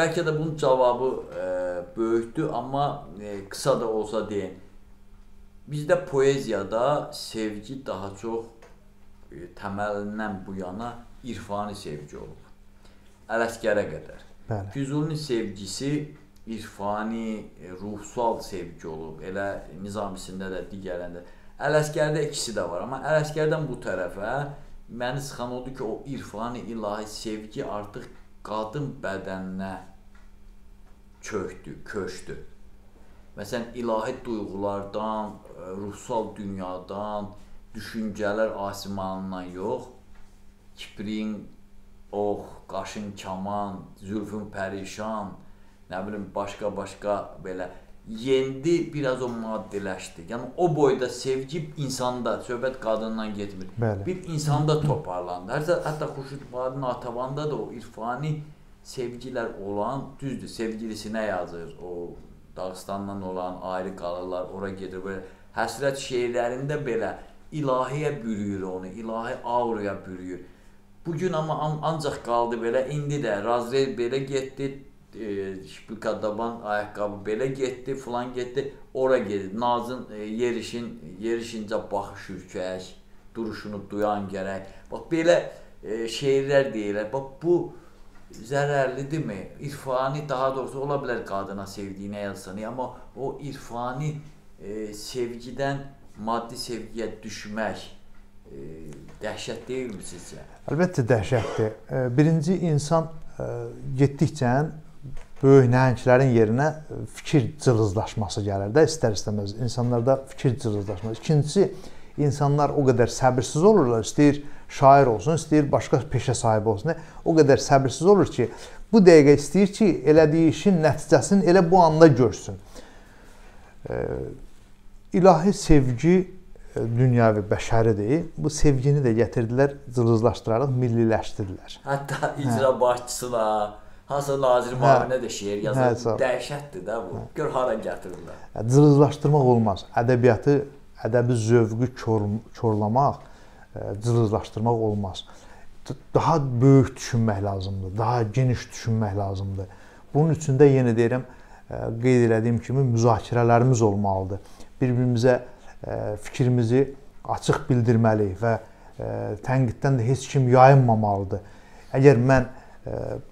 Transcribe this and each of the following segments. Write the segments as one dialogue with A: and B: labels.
A: bəlkə də bunun cavabı e, böyükdür, amma e, qısa da olsa deyin. Bizdə poeziyada sevgi daha çox e, təməlindən bu yana irfani sevgi olub. Ələsgərə qədər.
B: Bəli.
A: Füzulinin sevgisi irfani, e, ruhsal sevgi olub. Elə Nizamisində də, digərlərində. Ələsgərdə ikisi də var, amma Ələsgərdən bu tərəfə məni sıxan odur ki, o irfani ilahi sevgi artıq qadın bədəninə çökdü, köçdü. Məsələn, ilahi duyğulardan, e, ruhsal dünyadan, düşüncələr asimanından yox, kiprin, ox, qaşın kaman, zülfün pərişan, nə bilim başqa-başqa belə yendi, biraz o maddələşdi. Yəni o boyda sevgi insanda, söhbət qadından getmir.
B: Bəli.
A: Bir insanda toparlandı. Hətta hətta Xurşud Badi Natəvanda da o irfani sevgilər olan, düzdür, sevgilisinə yazır. O Dağıstandan olan ayrı qalırlar, ora gedir belə həsrət şeirlərində belə ilahiyə bürüyür onu, ilahi auraya bürüyür. Bu gün amma an ancaq qaldı belə indi də Razrel belə getdi, e, Şpikadaban ayaqqabı belə getdi, filan getdi, ora gedir. Nazın e, yerişin yerişincə baxış ürkək, duruşunu duyan gərək. Bax belə e, şeirlər deyirlər. Bax bu zərərlidirmi? İrfani daha doğrusu ola bilər qadına sevdiyinə yazsın, amma o irfani e, sevgidən maddi sevgiyə düşmək e, dəhşət deyilmi sizcə?
B: Əlbəttə dəhşətdir. E, Birinci insan e, getdikcə böyük nəhənglərin yerinə fikir cılızlaşması gəlir də istər-istəməz insanlarda fikir cılızlaşması. İkincisi insanlar o qədər səbirsiz olurlar, istəyir şair olsun, istəyir başqa peşə sahibi olsun. O qədər səbirsiz olur ki, bu dəqiqə istəyir ki, elədiyi işin nəticəsini elə bu anda görsün. İlahi sevgi dünyəvi bəşəridir. Bu sevgini də gətirdilər, cılızlaşdıraraq milliləşdirdilər.
A: Hətta icra başçısına, hansısa nazir müavinə də şeir yazır.
B: Hə.
A: Dəhşətdir də bu. Gör hara gətirirlər.
B: Yəni, Cılızlaşdırmaq olmaz. Ədəbiyyatı, ədəbi zövqü kor, korlamaq, e, cılızlaşdırmaq olmaz. Daha böyük düşünmək lazımdır, daha geniş düşünmək lazımdır. Bunun üçün də yenə deyirəm, e, qeyd elədiyim kimi müzakirələrimiz olmalıdır. Bir-birimizə e, fikrimizi açıq bildirməliyik və tənqiddən də heç kim yayınmamalıdır. Əgər mən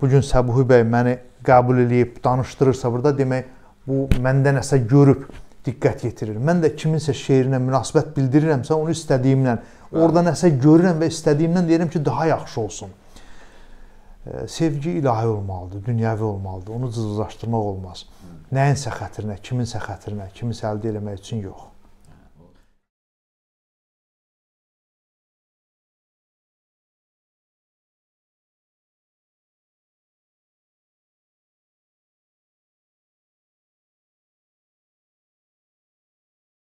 B: bu gün Səbuhi bəy məni qəbul eləyib danışdırırsa burada demək bu məndə nəsə görüb diqqət yetirir. Mən də kiminsə şeirinə münasibət bildirirəmsə onu istədiyimlə, orada nəsə görürəm və istədiyimdən deyirəm ki, daha yaxşı olsun. Sevgi ilahi olmalıdır, dünyəvi olmalıdır. Onu cızılaşdırmaq olmaz. Nəyinsə xətrinə, kiminsə xətrinə, kimisə əldə etmək üçün yox.